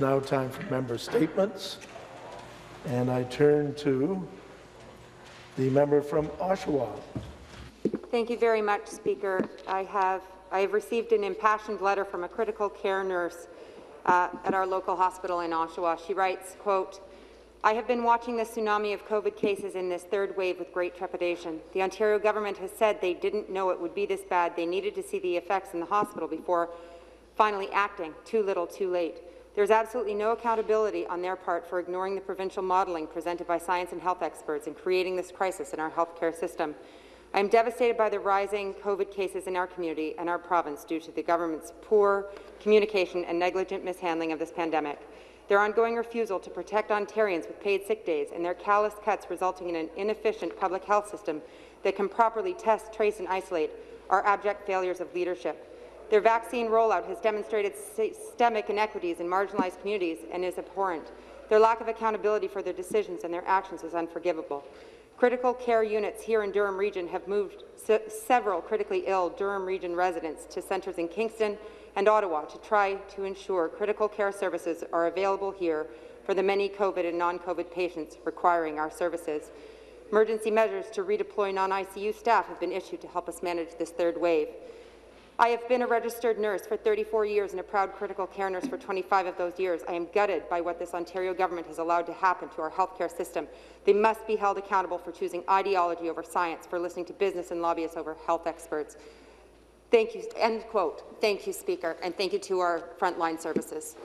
now time for member statements. And I turn to the member from Oshawa. Thank you very much, Speaker. I have, I have received an impassioned letter from a critical care nurse uh, at our local hospital in Oshawa. She writes, quote, I have been watching the tsunami of COVID cases in this third wave with great trepidation. The Ontario government has said they didn't know it would be this bad. They needed to see the effects in the hospital before finally acting. Too little, too late. There's absolutely no accountability on their part for ignoring the provincial modelling presented by science and health experts in creating this crisis in our healthcare system. I am devastated by the rising COVID cases in our community and our province due to the government's poor communication and negligent mishandling of this pandemic. Their ongoing refusal to protect Ontarians with paid sick days and their callous cuts resulting in an inefficient public health system that can properly test, trace and isolate are abject failures of leadership. Their vaccine rollout has demonstrated systemic inequities in marginalized communities and is abhorrent. Their lack of accountability for their decisions and their actions is unforgivable. Critical care units here in Durham Region have moved se several critically ill Durham Region residents to centres in Kingston and Ottawa to try to ensure critical care services are available here for the many COVID and non-COVID patients requiring our services. Emergency measures to redeploy non-ICU staff have been issued to help us manage this third wave. I have been a registered nurse for 34 years and a proud critical care nurse for 25 of those years. I am gutted by what this Ontario government has allowed to happen to our healthcare system. They must be held accountable for choosing ideology over science, for listening to business and lobbyists over health experts. Thank you. End quote. Thank you, Speaker, and thank you to our frontline services.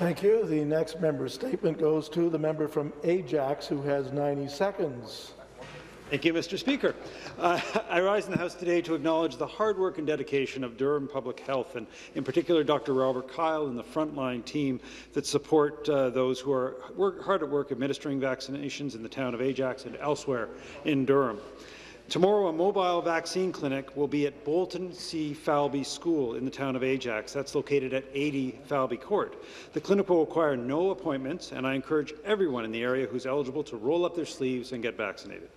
Thank you. The next member statement goes to the member from Ajax, who has 90 seconds. Thank you, Mr. Speaker. Uh, I rise in the House today to acknowledge the hard work and dedication of Durham Public Health, and in particular Dr. Robert Kyle and the frontline team that support uh, those who are work, hard at work administering vaccinations in the town of Ajax and elsewhere in Durham. Tomorrow, a mobile vaccine clinic will be at Bolton C. Falby School in the town of Ajax. That's located at 80 Falby Court. The clinic will require no appointments, and I encourage everyone in the area who's eligible to roll up their sleeves and get vaccinated.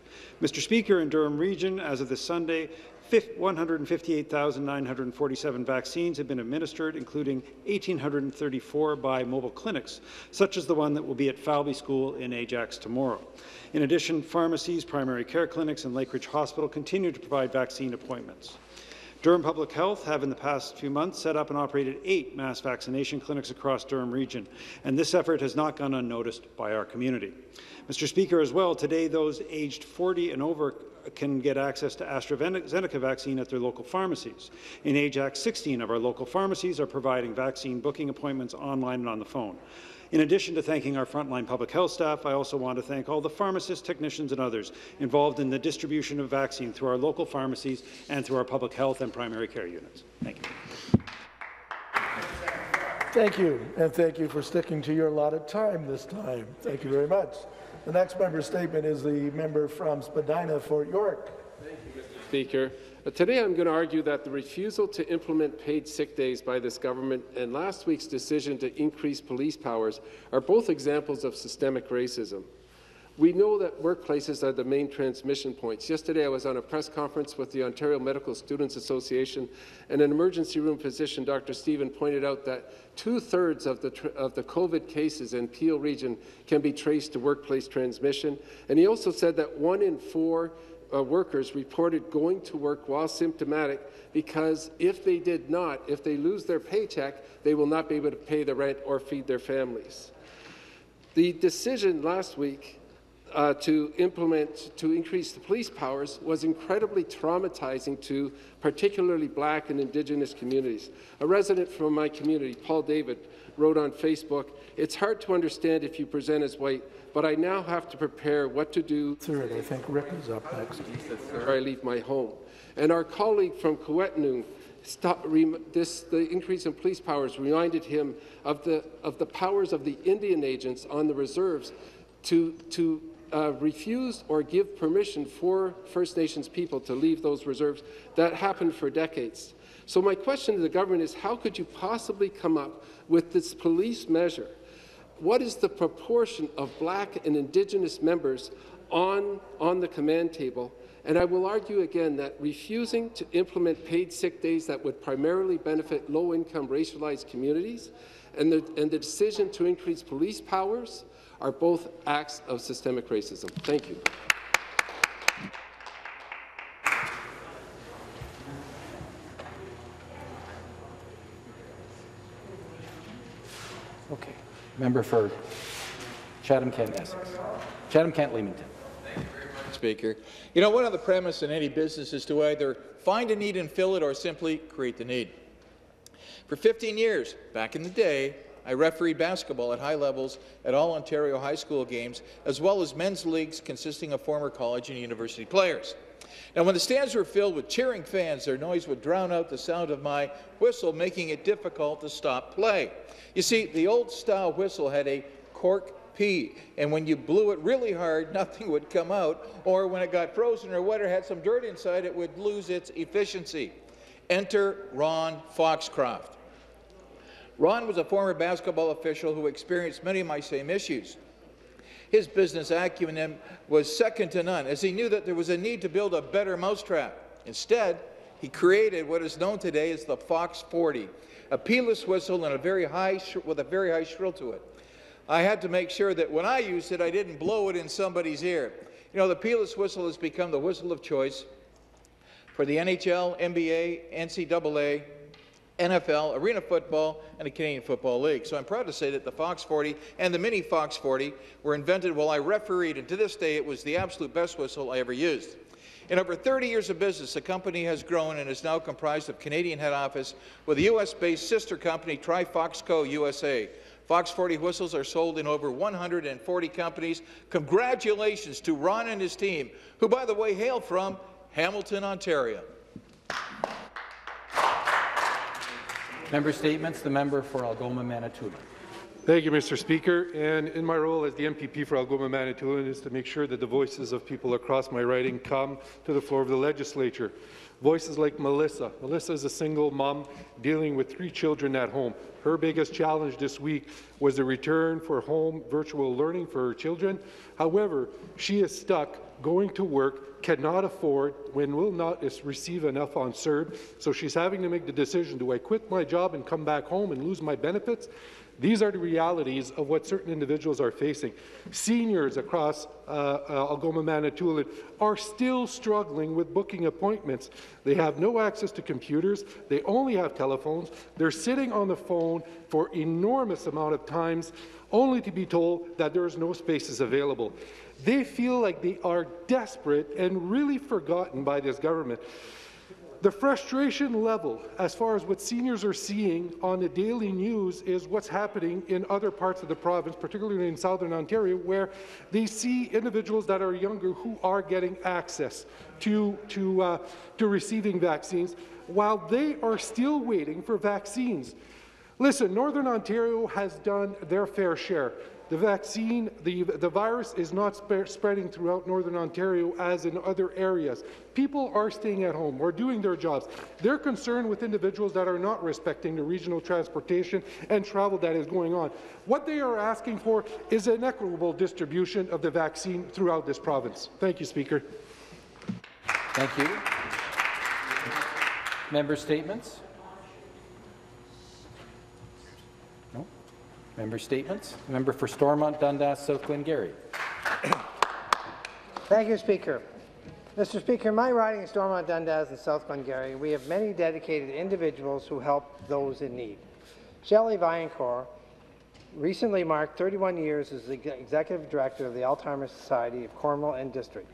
Mr. Speaker, in Durham Region, as of this Sunday, 158,947 vaccines have been administered, including 1,834 by mobile clinics, such as the one that will be at Falby School in Ajax tomorrow. In addition, pharmacies, primary care clinics, and Lakeridge Hospital continue to provide vaccine appointments. Durham Public Health have in the past few months set up and operated eight mass vaccination clinics across Durham Region, and this effort has not gone unnoticed by our community. Mr. Speaker, as well, today those aged 40 and over can get access to AstraZeneca vaccine at their local pharmacies. In Ajax, 16 of our local pharmacies are providing vaccine booking appointments online and on the phone. In addition to thanking our frontline public health staff, I also want to thank all the pharmacists, technicians and others involved in the distribution of vaccine through our local pharmacies and through our public health and primary care units. Thank you. Thank you, and thank you for sticking to your allotted time this time. Thank you very much. The next member statement is the member from Spadina, Fort York. Thank you, Mr. Speaker. Uh, today I'm going to argue that the refusal to implement paid sick days by this government and last week's decision to increase police powers are both examples of systemic racism. We know that workplaces are the main transmission points. Yesterday, I was on a press conference with the Ontario Medical Students Association, and an emergency room physician, Dr. Stephen, pointed out that two-thirds of the, of the COVID cases in Peel region can be traced to workplace transmission. And he also said that one in four uh, workers reported going to work while symptomatic because if they did not, if they lose their paycheck, they will not be able to pay the rent or feed their families. The decision last week uh, to implement, to increase the police powers was incredibly traumatizing to particularly black and indigenous communities. A resident from my community, Paul David, wrote on Facebook, it's hard to understand if you present as white, but I now have to prepare what to do. Third, I think Rick is up next. Before I leave my home. And our colleague from Kiiwetinoong Stop, this, the increase in police powers reminded him of the, of the powers of the Indian agents on the reserves to, to uh, refused or give permission for First Nations people to leave those reserves. That happened for decades. So my question to the government is, how could you possibly come up with this police measure? What is the proportion of black and Indigenous members on, on the command table? And I will argue again that refusing to implement paid sick days that would primarily benefit low-income racialized communities and the, and the decision to increase police powers are both acts of systemic racism. Thank you. Okay. Member for Chatham-Kent, Essex. Chatham-Kent, Leamington. Speaker. You know, one of the premise in any business is to either find a need and fill it or simply create the need. For 15 years, back in the day, I refereed basketball at high levels at all Ontario high school games, as well as men's leagues consisting of former college and university players. Now, when the stands were filled with cheering fans, their noise would drown out the sound of my whistle, making it difficult to stop play. You see, the old-style whistle had a cork P, and when you blew it really hard, nothing would come out, or when it got frozen or wet or had some dirt inside, it would lose its efficiency. Enter Ron Foxcroft. Ron was a former basketball official who experienced many of my same issues. His business acumen was second to none, as he knew that there was a need to build a better mousetrap. Instead, he created what is known today as the Fox 40, a pealess whistle and a very high with a very high shrill to it. I had to make sure that when I used it, I didn't blow it in somebody's ear. You know, the pealess whistle has become the whistle of choice for the NHL, NBA, NCAA, NFL, Arena Football, and the Canadian Football League. So I'm proud to say that the Fox 40 and the Mini Fox 40 were invented while I refereed, and to this day it was the absolute best whistle I ever used. In over 30 years of business, the company has grown and is now comprised of Canadian head office with a U.S.-based sister company, Tri-Foxco USA. Fox 40 whistles are sold in over 140 companies. Congratulations to Ron and his team, who, by the way, hail from Hamilton, Ontario. Member statements. The member for Algoma, Manitoulin. Thank you, Mr. Speaker. And in my role as the MPP for Algoma Manitoulin is to make sure that the voices of people across my riding come to the floor of the legislature. Voices like Melissa. Melissa is a single mom dealing with three children at home. Her biggest challenge this week was the return for home virtual learning for her children. However, she is stuck going to work, cannot afford, when will not receive enough on CERB, so she's having to make the decision, do I quit my job and come back home and lose my benefits? These are the realities of what certain individuals are facing. Seniors across uh, uh, Algoma Manitoulin are still struggling with booking appointments. They have no access to computers. They only have telephones. They're sitting on the phone for enormous amount of times only to be told that there's no spaces available. They feel like they are desperate and really forgotten by this government. The frustration level, as far as what seniors are seeing on the daily news, is what's happening in other parts of the province, particularly in southern Ontario, where they see individuals that are younger who are getting access to, to, uh, to receiving vaccines, while they are still waiting for vaccines. Listen, Northern Ontario has done their fair share. The vaccine, the, the virus is not sp spreading throughout Northern Ontario as in other areas. People are staying at home or doing their jobs. They're concerned with individuals that are not respecting the regional transportation and travel that is going on. What they are asking for is an equitable distribution of the vaccine throughout this province. Thank you, Speaker. Thank you. Member statements. Member statements. Member for Stormont, Dundas, South Glengarry. Thank you, Speaker. Mr. Speaker, my riding is Stormont, Dundas, and South Glengarry. We have many dedicated individuals who help those in need. Shelley Vaillancourt recently marked 31 years as the Executive Director of the Alzheimer's Society of Cornwall and District.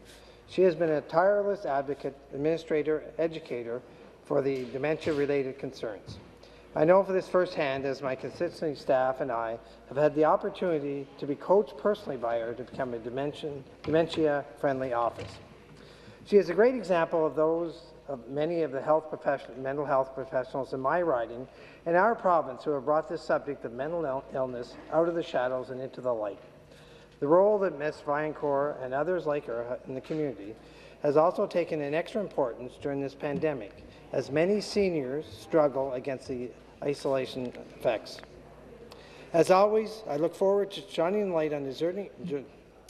She has been a tireless advocate, administrator, educator for the dementia-related concerns. I know for this firsthand as my constituency staff and I have had the opportunity to be coached personally by her to become a dementia-friendly office. She is a great example of those of many of the health mental health professionals in my riding and our province who have brought this subject of mental illness out of the shadows and into the light. The role that Ms. Vaillancourt and others like her in the community has also taken an extra importance during this pandemic, as many seniors struggle against the isolation effects. As always, I look forward to shining light on deserving,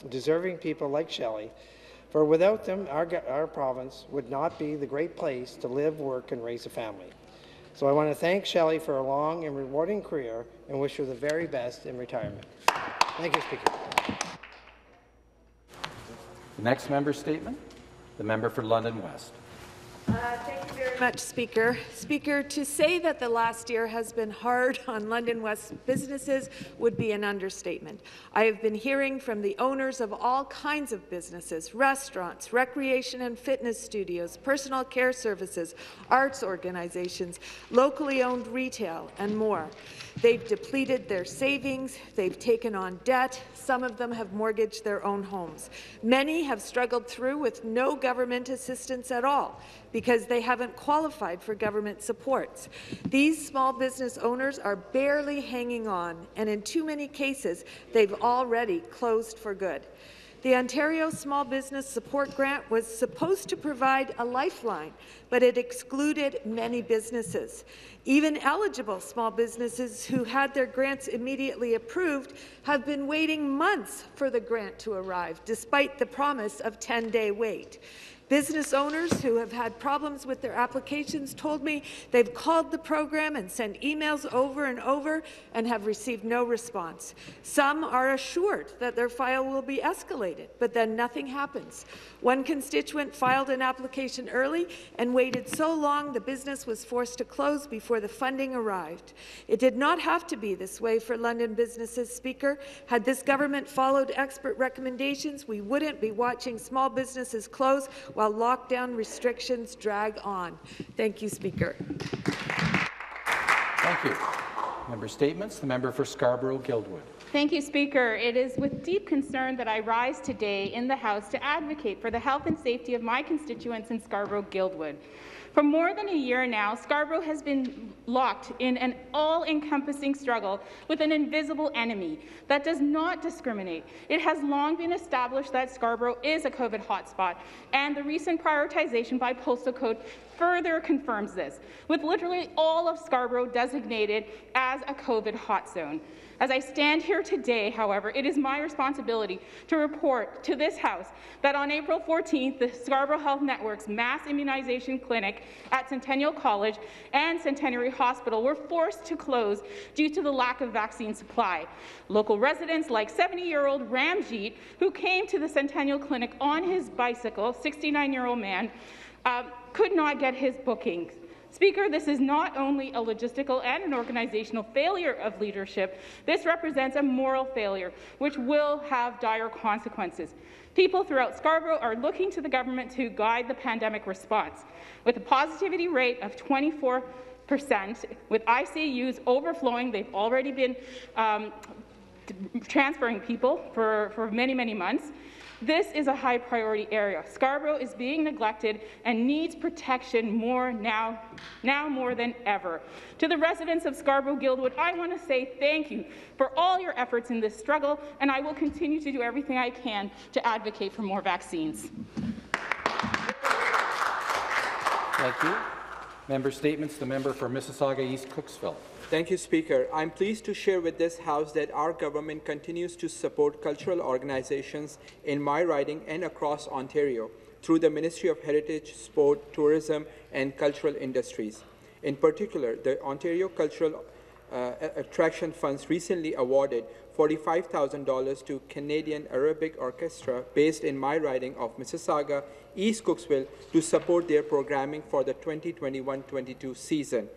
deserving people like Shelley for without them, our, our province would not be the great place to live, work, and raise a family. So I want to thank Shelley for a long and rewarding career and wish her the very best in retirement. Thank you, Speaker. Next member statement, the member for London West. Uh, thank you very much, Speaker. Speaker, to say that the last year has been hard on London West businesses would be an understatement. I have been hearing from the owners of all kinds of businesses, restaurants, recreation and fitness studios, personal care services, arts organizations, locally owned retail, and more. They've depleted their savings, they've taken on debt, some of them have mortgaged their own homes. Many have struggled through with no government assistance at all because they haven't qualified for government supports. These small business owners are barely hanging on, and in too many cases, they've already closed for good. The Ontario Small Business Support Grant was supposed to provide a lifeline, but it excluded many businesses. Even eligible small businesses who had their grants immediately approved have been waiting months for the grant to arrive, despite the promise of 10-day wait. Business owners who have had problems with their applications told me they've called the program and sent emails over and over and have received no response. Some are assured that their file will be escalated, but then nothing happens. One constituent filed an application early and waited so long the business was forced to close before the funding arrived. It did not have to be this way for London businesses, Speaker. Had this government followed expert recommendations, we wouldn't be watching small businesses close while lockdown restrictions drag on. Thank you, Speaker. Thank you. Member statements, the member for Scarborough-Guildwood. Thank you, Speaker. It is with deep concern that I rise today in the House to advocate for the health and safety of my constituents in Scarborough-Guildwood. For more than a year now, Scarborough has been locked in an all-encompassing struggle with an invisible enemy that does not discriminate. It has long been established that Scarborough is a COVID hotspot, and the recent prioritization by postal code further confirms this, with literally all of Scarborough designated as a COVID hot zone. As I stand here today, however, it is my responsibility to report to this House that on April 14th, the Scarborough Health Network's mass immunization clinic at Centennial College and Centenary Hospital were forced to close due to the lack of vaccine supply. Local residents like 70-year-old Ramjeet, who came to the Centennial Clinic on his bicycle, 69-year-old man, uh, could not get his bookings. Speaker, this is not only a logistical and an organizational failure of leadership, this represents a moral failure, which will have dire consequences. People throughout Scarborough are looking to the government to guide the pandemic response. With a positivity rate of 24 percent, with ICUs overflowing, they've already been um, transferring people for, for many, many months. This is a high priority area. Scarborough is being neglected and needs protection more now, now more than ever. To the residents of Scarborough-Guildwood, I want to say thank you for all your efforts in this struggle, and I will continue to do everything I can to advocate for more vaccines. Thank you. Member statements, the member for Mississauga East Cooksville. Thank you, Speaker. I'm pleased to share with this House that our government continues to support cultural organizations in my riding and across Ontario through the Ministry of Heritage, Sport, Tourism and Cultural Industries. In particular, the Ontario Cultural Uh, attraction Funds recently awarded $45,000 to Canadian Arabic Orchestra based in my riding of Mississauga, East Cooksville to support their programming for the 2021-22 season.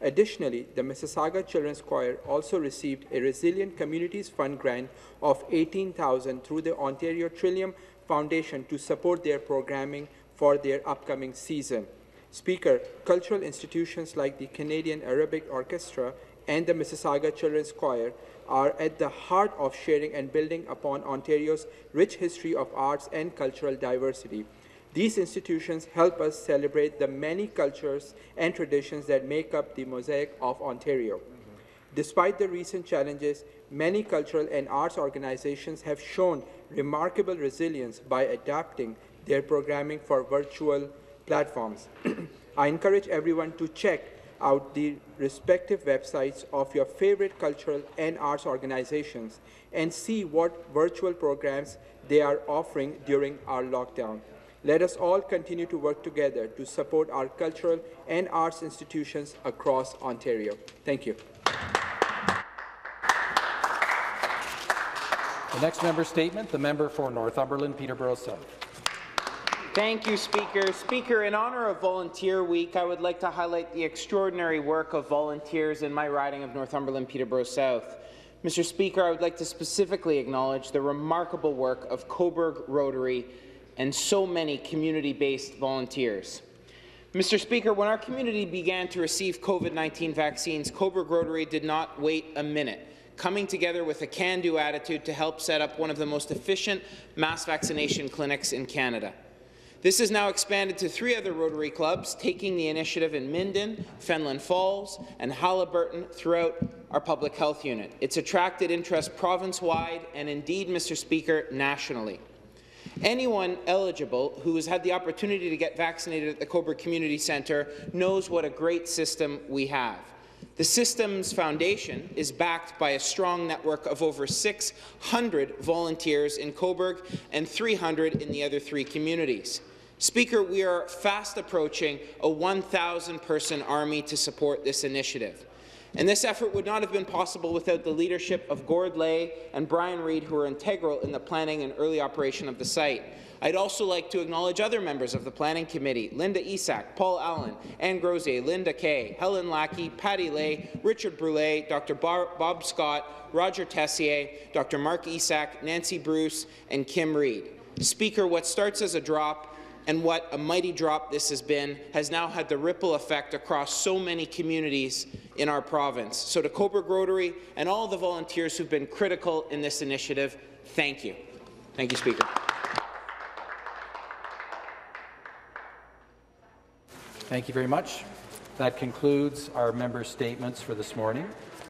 Additionally, the Mississauga Children's Choir also received a Resilient Communities Fund grant of 18,000 through the Ontario Trillium Foundation to support their programming for their upcoming season. Speaker, cultural institutions like the Canadian Arabic Orchestra and the Mississauga Children's Choir are at the heart of sharing and building upon Ontario's rich history of arts and cultural diversity. These institutions help us celebrate the many cultures and traditions that make up the mosaic of Ontario. Mm -hmm. Despite the recent challenges, many cultural and arts organizations have shown remarkable resilience by adapting their programming for virtual platforms. I encourage everyone to check out the respective websites of your favorite cultural and arts organizations and see what virtual programs they are offering during our lockdown. Let us all continue to work together to support our cultural and arts institutions across Ontario. Thank you. The next member statement, the member for Northumberland, Peterborough South. Thank you, Speaker. Speaker, in honour of Volunteer Week, I would like to highlight the extraordinary work of volunteers in my riding of Northumberland, Peterborough South. Mr. Speaker, I would like to specifically acknowledge the remarkable work of Cobourg Rotary and so many community-based volunteers. Mr. Speaker, when our community began to receive COVID-19 vaccines, Cobourg Rotary did not wait a minute coming together with a can-do attitude to help set up one of the most efficient mass vaccination clinics in Canada. This has now expanded to three other Rotary clubs, taking the initiative in Minden, Fenelon Falls, and Haliburton throughout our public health unit. It's attracted interest province-wide and indeed, Mr. Speaker, nationally. Anyone eligible who has had the opportunity to get vaccinated at the Cobourg Community Centre knows what a great system we have. The system's foundation is backed by a strong network of over 600 volunteers in Cobourg and 300 in the other three communities. Speaker, we are fast approaching a 1,000-person army to support this initiative. And this effort would not have been possible without the leadership of Gord Lay and Brian Reid, who are integral in the planning and early operation of the site. I'd also like to acknowledge other members of the Planning Committee, Linda Isak, Paul Allen, Anne Grozier, Linda Kay, Helen Lackey, Patty Lay, Richard Brule, Dr. Bar Bob Scott, Roger Tessier, Dr. Mark Isak, Nancy Bruce, and Kim Reid. Speaker, what starts as a drop and what a mighty drop this has been has now had the ripple effect across so many communities in our province. So to Cobourg Rotary and all the volunteers who've been critical in this initiative, thank you. Thank you, Speaker. Thank you very much. That concludes our member statements for this morning.